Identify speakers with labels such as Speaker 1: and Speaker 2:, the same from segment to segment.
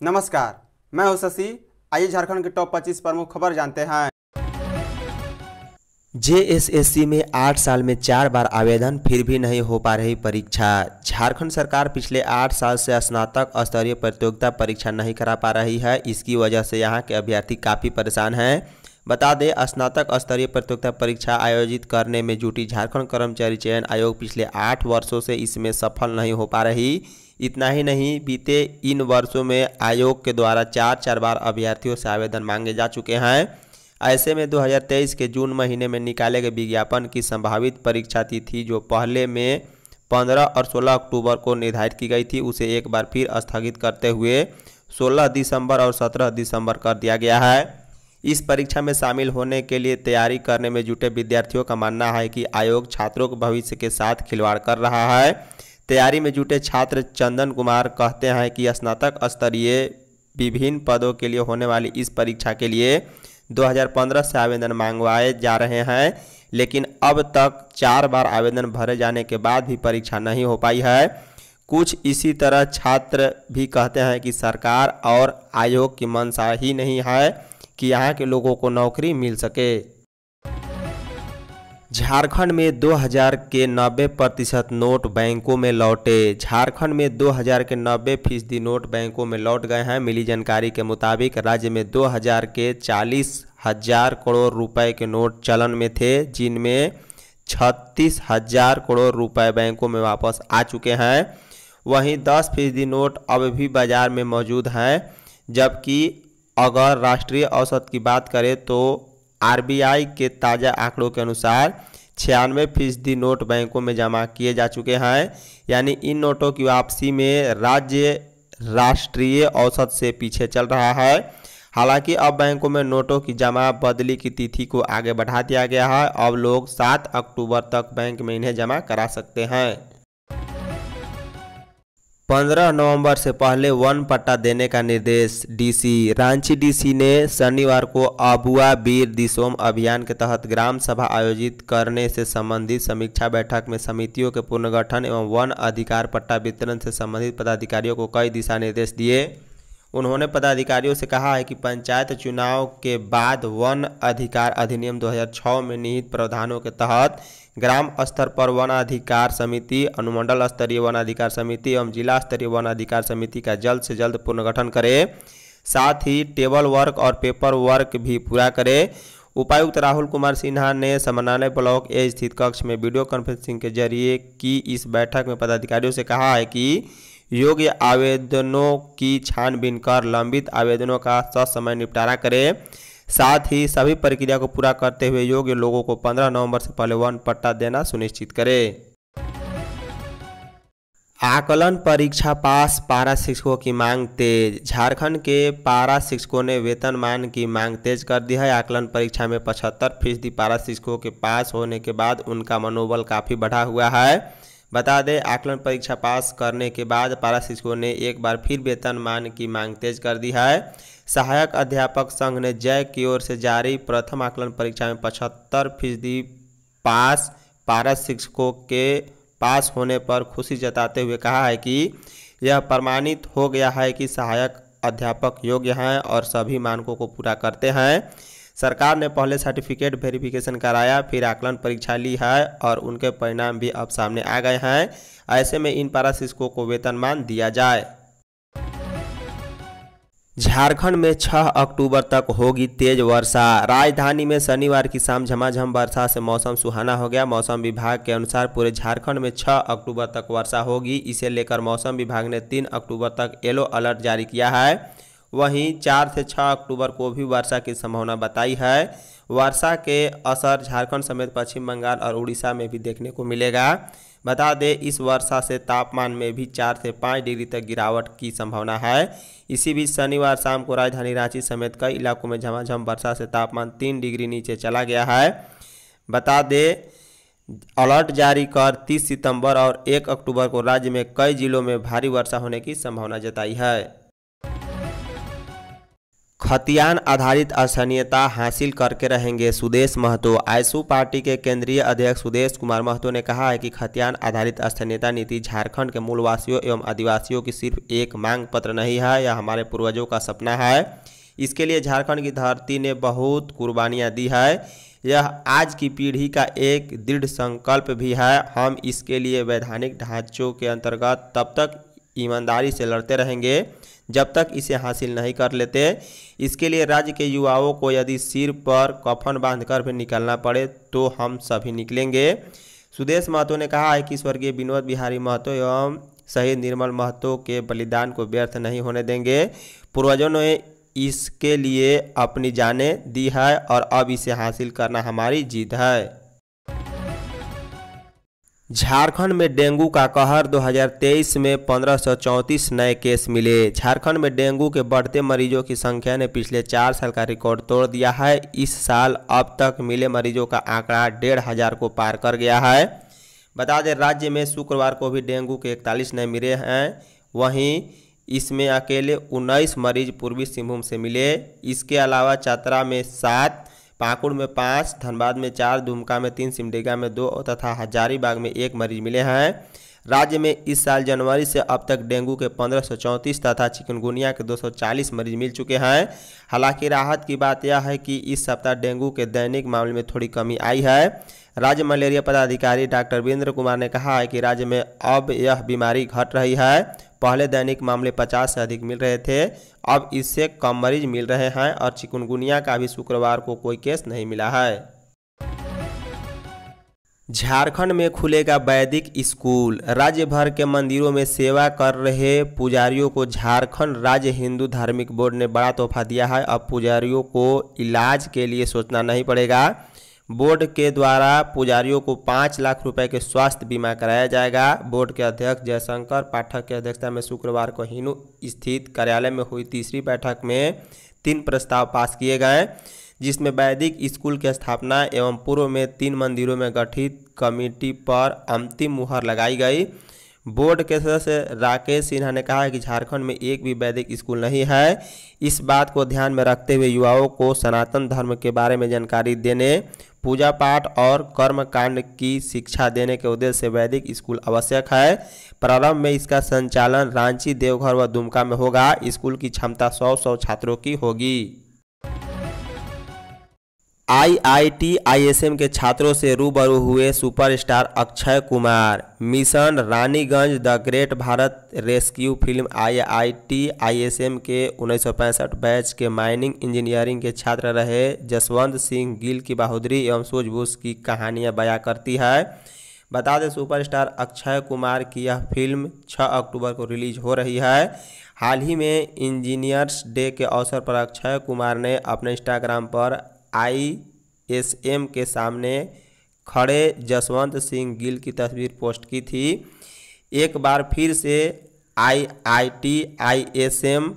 Speaker 1: नमस्कार, मैं हूँ शशि। आइए झारखंड के टॉप 25 प्रमुख खबर जानते हैं।
Speaker 2: जेएसएससी में आठ साल में चार बार आवेदन, फिर भी नहीं हो पा रही परीक्षा। झारखंड सरकार पिछले आठ साल से स्नातक स्तरीय प्रतियोगिता परीक्षा नहीं करा पा रही है। इसकी वजह से यहाँ के अभ्यर्थी काफ़ी परेशान हैं। बता दें, स्नातक स्तरीय प्रतियोगिता परीक्षा आयोजित करने में जुटी झारखंड कर्मचारी चयन आयोग पिछले आठ वर्षों से इसमें सफल नहीं हो पा रही। इतना ही नहीं, बीते इन वर्षों में आयोग के द्वारा चार चार बार अभ्यर्थियों से आवेदन मांगे जा चुके हैं। ऐसे में 2023 के जून महीने में निकाले गए विज्ञापन की संभावित परीक्षा तिथि जो पहले में 15 और 16 अक्टूबर को निर्धारित की गई थी, उसे एक बार फिर स्थगित करते हुए 16 दिसंबर और 17 दिसंबर कर दिया गया है। इस परीक्षा में शामिल होने के लिए तैयारी करने में जुटे विद्यार्थियों का मानना है कि आयोग छात्रों के भविष्य के साथ खिलवाड़ कर रहा है। तैयारी में जुटे छात्र चंदन कुमार कहते हैं कि स्नातक स्तरीय विभिन्न पदों के लिए होने वाली इस परीक्षा के लिए 2015 से आवेदन मांगवाए जा रहे हैं, लेकिन अब तक चार बार आवेदन भरे जाने के बाद भी परीक्षा नहीं हो पाई है। कुछ इसी तरह छात्र भी कहते हैं कि सरकार और आयोग की मंशा ही नहीं है। कि यहाँ के लोगों को नौकरी मिल सके। झारखंड में 2000 के 90 प्रतिशत नोट बैंकों में लौटे। झारखंड में 2000 के 90 फ़ीसदी नोट बैंकों में लौट गए हैं। मिली जानकारी के मुताबिक राज्य में 2000 के चालीस हज़ार करोड़ रुपए के नोट चलन में थे, जिनमें छत्तीस हज़ार करोड़ रुपए बैंकों में वापस आ चुके हैं। वहीं 10 फ़ीसदी नोट अब भी बाज़ार में मौजूद हैं, जबकि अगर राष्ट्रीय औसत की बात करें तो आरबीआई के ताज़ा आंकड़ों के अनुसार छियानवे फ़ीसदी नोट बैंकों में जमा किए जा चुके हैं। यानी इन नोटों की वापसी में राज्य राष्ट्रीय औसत से पीछे चल रहा है। हालाँकि अब बैंकों में नोटों की जमा बदली की तिथि को आगे बढ़ा दिया गया है। अब लोग सात अक्टूबर तक बैंक में इन्हें जमा करा सकते हैं। 15 नवंबर से पहले वन पट्टा देने का निर्देश डीसी। रांची डीसी ने शनिवार को अबुआ बीर दिसोम अभियान के तहत ग्राम सभा आयोजित करने से संबंधित समीक्षा बैठक में समितियों के पुनर्गठन एवं वन अधिकार पट्टा वितरण से संबंधित पदाधिकारियों को कई दिशा निर्देश दिए। उन्होंने पदाधिकारियों से कहा है कि पंचायत चुनाव के बाद वन अधिकार अधिनियम 2006 में निहित प्रावधानों के तहत ग्राम स्तर पर वन अधिकार समिति, अनुमंडल स्तरीय वन अधिकार समिति एवं जिला स्तरीय वन अधिकार समिति का जल्द से जल्द पुनर्गठन करे। साथ ही टेबल वर्क और पेपर वर्क भी पूरा करे। उपायुक्त राहुल कुमार सिन्हा ने समन्वय ब्लॉक ए स्थित कक्ष में वीडियो कॉन्फ्रेंसिंग के ज़रिए की इस बैठक में पदाधिकारियों से कहा है कि योग्य आवेदनों की छानबीन कर, लंबित आवेदनों का ससमय निपटारा करें। साथ ही सभी प्रक्रिया को पूरा करते हुए योग्य लोगों को 15 नवंबर से पहले वन पट्टा देना सुनिश्चित करें। आकलन परीक्षा पास पारा शिक्षकों की मांग तेज। झारखंड के पारा शिक्षकों ने वेतनमान की मांग तेज कर दी है। आकलन परीक्षा में पचहत्तर फ़ीसदी पारा शिक्षकों के पास होने के बाद उनका मनोबल काफ़ी बढ़ा हुआ है। बता दें, आकलन परीक्षा पास करने के बाद पारा शिक्षकों ने एक बार फिर वेतनमान की मांग तेज कर दी है। सहायक अध्यापक संघ ने जय की ओर से जारी प्रथम आकलन परीक्षा में पचहत्तर फ़ीसदी पास पारा शिक्षकों के पास होने पर खुशी जताते हुए कहा है कि यह प्रमाणित हो गया है कि सहायक अध्यापक योग्य हैं और सभी मानकों को पूरा करते हैं। सरकार ने पहले सर्टिफिकेट वेरिफिकेशन कराया, फिर आकलन परीक्षा ली है और उनके परिणाम भी अब सामने आ गए हैं। ऐसे में इन पारा शिक्षकों को वेतनमान दिया जाए। झारखंड में 6 अक्टूबर तक होगी तेज वर्षा। राजधानी में शनिवार की शाम झमाझम वर्षा से मौसम सुहाना हो गया। मौसम विभाग के अनुसार पूरे झारखंड में 6 अक्टूबर तक वर्षा होगी। इसे लेकर मौसम विभाग ने 3 अक्टूबर तक येलो अलर्ट जारी किया है। वहीं 4 से 6 अक्टूबर को भी वर्षा की संभावना बताई है। वर्षा के असर झारखंड समेत पश्चिम बंगाल और उड़ीसा में भी देखने को मिलेगा। बता दें, इस वर्षा से तापमान में भी चार से पाँच डिग्री तक गिरावट की संभावना है। इसी बीच शनिवार शाम को राजधानी रांची समेत कई इलाकों में झमाझम वर्षा से तापमान तीन डिग्री नीचे चला गया है। बता दें, अलर्ट जारी कर 30 सितंबर और 1 अक्टूबर को राज्य में कई जिलों में भारी वर्षा होने की संभावना जताई है। खतियान आधारित स्थानीयता हासिल करके रहेंगे सुदेश महतो। आयसू पार्टी के केंद्रीय अध्यक्ष सुदेश कुमार महतो ने कहा है कि खतियान आधारित स्थानीयता नीति झारखंड के मूलवासियों एवं आदिवासियों की सिर्फ़ एक मांग पत्र नहीं है, यह हमारे पूर्वजों का सपना है। इसके लिए झारखंड की धरती ने बहुत कुर्बानियाँ दी है। यह आज की पीढ़ी का एक दृढ़ संकल्प भी है। हम इसके लिए वैधानिक ढांचों के अंतर्गत तब तक ईमानदारी से लड़ते रहेंगे। जब तक इसे हासिल नहीं कर लेते, इसके लिए राज्य के युवाओं को यदि सिर पर कफन बांधकर भी निकलना पड़े तो हम सभी निकलेंगे। सुदेश महतो ने कहा है कि स्वर्गीय विनोद बिहारी महतो एवं शहीद निर्मल महतो के बलिदान को व्यर्थ नहीं होने देंगे। पूर्वजों ने इसके लिए अपनी जानें दी है और अब इसे हासिल करना हमारी जीत है। झारखंड में डेंगू का कहर 2023 में 1534 नए केस मिले। झारखंड में डेंगू के बढ़ते मरीजों की संख्या ने पिछले चार साल का रिकॉर्ड तोड़ दिया है। इस साल अब तक मिले मरीजों का आंकड़ा डेढ़ हज़ार को पार कर गया है। बता दें, राज्य में शुक्रवार को भी डेंगू के इकतालीस नए मिले हैं। वहीं इसमें अकेले उन्नीस मरीज़ पूर्वी सिंहभूम से मिले। इसके अलावा चतरा में सात पाकुड़ में पाँच, धनबाद में चार, दुमका में तीन, सिमडेगा में दो तथा हजारीबाग में एक मरीज़ मिले हैं। राज्य में इस साल जनवरी से अब तक डेंगू के पंद्रह तथा चिकनगुनिया के 240 मरीज़ मिल चुके हैं। हालाँकि राहत की बात यह है कि इस सप्ताह डेंगू के दैनिक मामले में थोड़ी कमी आई है। राज्य मलेरिया पदाधिकारी डॉक्टर वीरेंद्र कुमार ने कहा है कि राज्य में अब यह बीमारी घट रही है। पहले दैनिक मामले 50 से अधिक मिल रहे थे, अब इससे कम मरीज़ मिल रहे हैं और चिकुनगुनिया का भी शुक्रवार को कोई केस नहीं मिला है। झारखंड में खुलेगा वैदिक स्कूल। राज्य भर के मंदिरों में सेवा कर रहे पुजारियों को झारखंड राज्य हिंदू धार्मिक बोर्ड ने बड़ा तोहफा दिया है। अब पुजारियों को इलाज के लिए सोचना नहीं पड़ेगा। बोर्ड के द्वारा पुजारियों को पाँच लाख रुपए के स्वास्थ्य बीमा कराया जाएगा। बोर्ड के अध्यक्ष जयशंकर, पाठक की अध्यक्षता में शुक्रवार को हिनू स्थित कार्यालय में हुई तीसरी बैठक में तीन प्रस्ताव पास किए गए, जिसमें वैदिक स्कूल की स्थापना एवं पूर्व में तीन मंदिरों में गठित कमेटी पर अंतिम मुहर लगाई गई। बोर्ड के सदस्य राकेश सिन्हा ने कहा कि झारखंड में एक भी वैदिक स्कूल नहीं है। इस बात को ध्यान में रखते हुए युवाओं को सनातन धर्म के बारे में जानकारी देने पूजा पाठ और कर्म कांड की शिक्षा देने के उद्देश्य से वैदिक स्कूल आवश्यक है। प्रारंभ में इसका संचालन रांची, देवघर व दुमका में होगा। स्कूल की क्षमता सौ सौ छात्रों की होगी। आईआईटी आईएसएम के छात्रों से रूबरू हुए superstar Akshay Kumar. Mission Raniganj the great Bharat rescue film IIT ISM के उन्नीस सौ पैंसठ बैच के माइनिंग इंजीनियरिंग के छात्र रहे। जसवंत सिंह गिल की बहादुरी एवं सूझबूझ की कहानियाँ बयां करती है। बता दें, सुपरस्टार अक्षय कुमार की यह फ़िल्म 6 अक्टूबर को रिलीज़ हो रही है। हाल ही में इंजीनियर्स डे के अवसर पर अक्षय कुमार ने अपने इंस्टाग्राम पर आईएसएम के सामने खड़े जसवंत सिंह गिल की तस्वीर पोस्ट की थी। एक बार फिर से आईआईटी आईएसएम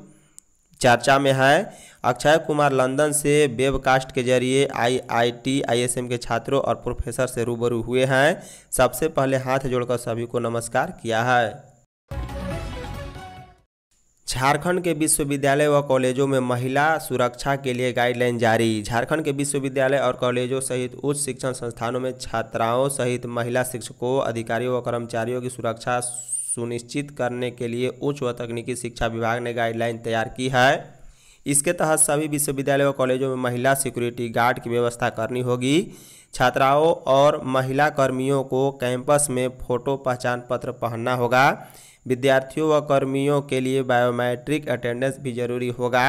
Speaker 2: चर्चा में है। अक्षय कुमार लंदन से वेबकास्ट के ज़रिए आईआईटी आईएसएम के छात्रों और प्रोफेसर से रूबरू हुए हैं। सबसे पहले हाथ जोड़कर सभी को नमस्कार किया है। झारखंड के विश्वविद्यालय व कॉलेजों में महिला सुरक्षा के लिए गाइडलाइन जारी। झारखंड के विश्वविद्यालय और कॉलेजों सहित उच्च शिक्षण संस्थानों में छात्राओं सहित महिला शिक्षकों, अधिकारियों व कर्मचारियों की सुरक्षा सुनिश्चित करने के लिए उच्च व तकनीकी शिक्षा विभाग ने गाइडलाइन तैयार की है। इसके तहत सभी विश्वविद्यालय व कॉलेजों में महिला सिक्योरिटी गार्ड की व्यवस्था करनी होगी। छात्राओं और महिला कर्मियों को कैंपस में फ़ोटो पहचान पत्र पहनना होगा। विद्यार्थियों व कर्मियों के लिए बायोमेट्रिक अटेंडेंस भी ज़रूरी होगा।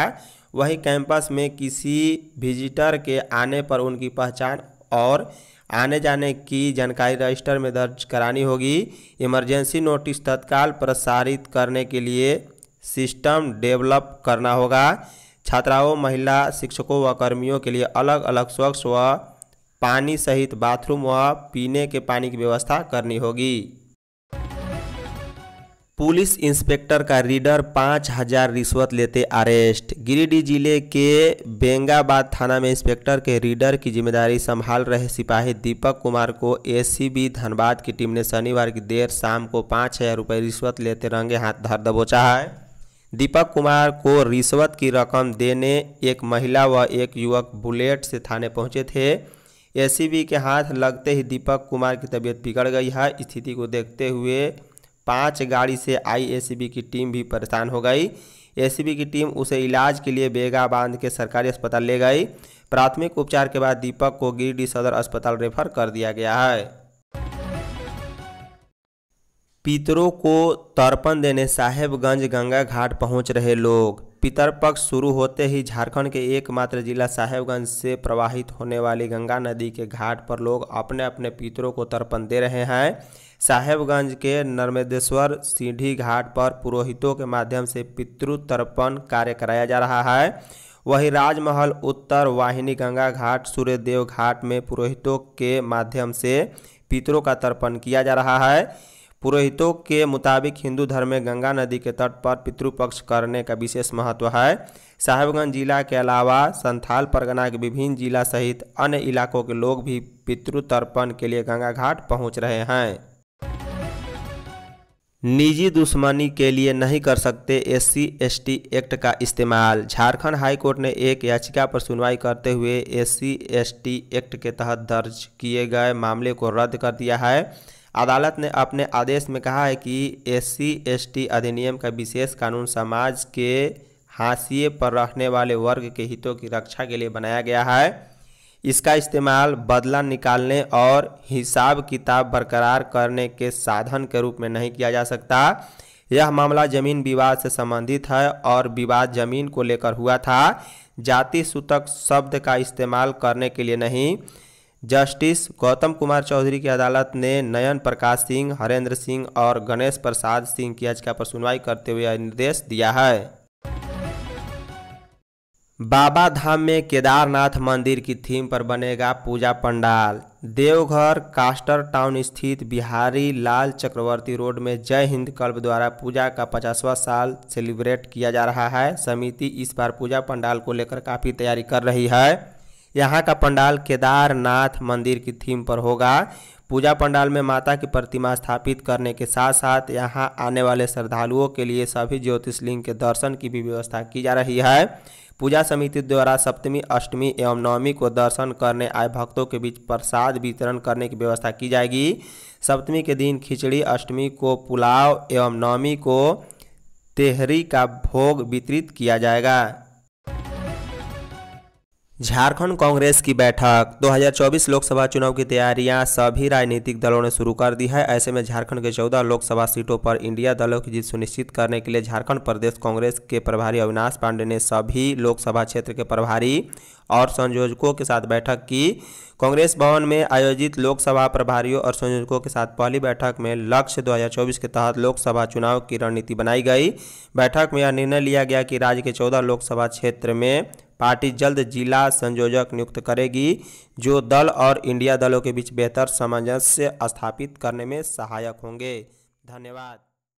Speaker 2: वहीं कैंपस में किसी विजिटर के आने पर उनकी पहचान और आने जाने की जानकारी रजिस्टर में दर्ज करानी होगी। इमरजेंसी नोटिस तत्काल प्रसारित करने के लिए सिस्टम डेवलप करना होगा। छात्राओं, महिला, शिक्षकों व कर्मियों के लिए अलग अलग स्वच्छ व पानी सहित बाथरूम व पीने के पानी की व्यवस्था करनी होगी। पुलिस इंस्पेक्टर का रीडर पाँच हज़ार रिश्वत लेते अरेस्ट। गिरिडीह ज़िले के बेंगाबाद थाना में इंस्पेक्टर के रीडर की ज़िम्मेदारी संभाल रहे सिपाही दीपक कुमार को एसीबी धनबाद की टीम ने शनिवार की देर शाम को पाँच हज़ार रुपये रिश्वत लेते रंगे हाथ धर दबोचा है। दीपक कुमार को रिश्वत की रकम देने एक महिला व एक युवक बुलेट से थाने पहुँचे थे। एसीबी के हाथ लगते ही दीपक कुमार की तबीयत बिगड़ गई है। स्थिति को देखते हुए पाँच गाड़ी से आई की टीम भी परेशान हो गई। एसीबी की टीम उसे इलाज के लिए बेगा बाँध के सरकारी अस्पताल ले गई। प्राथमिक उपचार के बाद दीपक को गिरिडीह सदर अस्पताल रेफर कर दिया गया है। पितरों को तर्पण देने साहेबगंज गंगा घाट पहुँच रहे लोग। पितरपक्ष शुरू होते ही झारखंड के एकमात्र जिला साहेबगंज से प्रवाहित होने वाली गंगा नदी के घाट पर लोग अपने अपने पितरों को तर्पण दे रहे हैं। साहेबगंज के नर्मदेश्वर सीढ़ी घाट पर पुरोहितों के माध्यम से पितृ तर्पण कार्य कराया जा रहा है। वहीं राजमहल, उत्तर वाहिनी, गंगा घाट, सूर्यदेव घाट में पुरोहितों के माध्यम से पितरों का तर्पण किया जा रहा है। पुरोहितों के मुताबिक हिंदू धर्म में गंगा नदी के तट पर पितृपक्ष करने का विशेष महत्व है। साहेबगंज जिला के अलावा संथाल, परगना के विभिन्न जिला सहित अन्य इलाकों के लोग भी पितृ तर्पण के लिए गंगा घाट पहुँच रहे हैं। निजी दुश्मनी के लिए नहीं कर सकते एससी, एसटी एक्ट का इस्तेमाल। झारखंड हाई कोर्ट ने एक याचिका पर सुनवाई करते हुए एससी, एसटी एक्ट के तहत दर्ज किए गए मामले को रद्द कर दिया है। अदालत ने अपने आदेश में कहा है कि एससी, एसटी अधिनियम का विशेष कानून समाज के हाशिए पर रहने वाले वर्ग के हितों की रक्षा के लिए बनाया गया है। इसका इस्तेमाल बदला निकालने और हिसाब किताब बरकरार करने के साधन के रूप में नहीं किया जा सकता। यह मामला ज़मीन विवाद से संबंधित है और विवाद ज़मीन को लेकर हुआ था। जाति सूतक शब्द का इस्तेमाल करने के लिए नहीं। जस्टिस गौतम कुमार चौधरी की अदालत ने नयन प्रकाश सिंह, हरेंद्र सिंह और गणेश प्रसाद सिंह की याचिका पर सुनवाई करते हुए यह निर्देश दिया है। बाबा धाम में केदारनाथ मंदिर की थीम पर बनेगा पूजा पंडाल। देवघर, कास्टर टाउन स्थित बिहारी लाल चक्रवर्ती रोड में जय हिंद क्लब द्वारा पूजा का पचासवा साल सेलिब्रेट किया जा रहा है। समिति इस बार पूजा पंडाल को लेकर काफ़ी तैयारी कर रही है। यहाँ का पंडाल केदारनाथ मंदिर की थीम पर होगा। पूजा पंडाल में माता की प्रतिमा स्थापित करने के साथ साथ यहाँ आने वाले श्रद्धालुओं के लिए सभी ज्योतिषलिंग के दर्शन की भी व्यवस्था की जा रही है। पूजा समिति द्वारा सप्तमी, अष्टमी एवं नवमी को दर्शन करने आए भक्तों के बीच प्रसाद वितरण करने की व्यवस्था की जाएगी। सप्तमी के दिन खिचड़ी, अष्टमी को पुलाव एवं नवमी को तेहरी का भोग वितरित किया जाएगा। झारखंड कांग्रेस की बैठक। 2024 लोकसभा चुनाव की तैयारियाँ सभी राजनीतिक दलों ने शुरू कर दी है। ऐसे में झारखंड के 14 लोकसभा सीटों पर इंडिया दलों की जीत सुनिश्चित करने के लिए झारखंड प्रदेश कांग्रेस के प्रभारी अविनाश पांडे ने सभी लोकसभा क्षेत्र के प्रभारी और संयोजकों के साथ बैठक की। कांग्रेस भवन में आयोजित लोकसभा प्रभारियों और संयोजकों के साथ पहली बैठक में लक्ष्य 2024 के तहत लोकसभा चुनाव की रणनीति बनाई गई। बैठक में यह निर्णय लिया गया कि राज्य के 14 लोकसभा क्षेत्र में पार्टी जल्द जिला संयोजक नियुक्त करेगी, जो दल और इंडिया दलों के बीच बेहतर सामंजस्य स्थापित करने में सहायक होंगे। धन्यवाद।